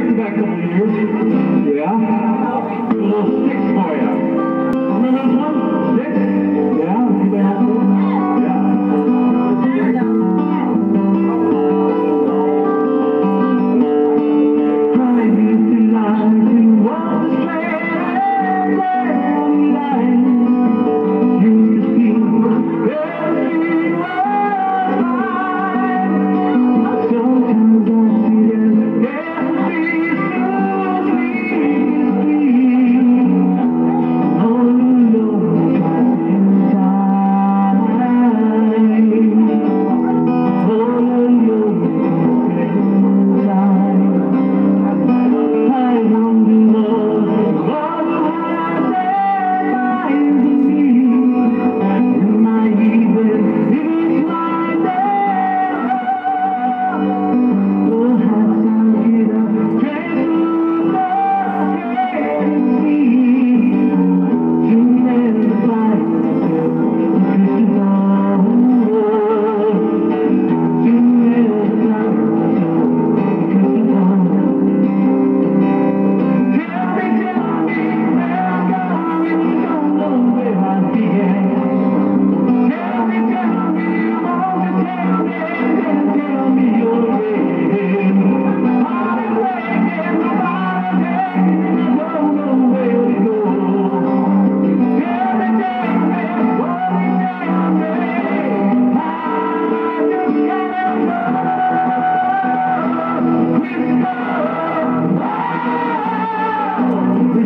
back years. Yeah? Oh.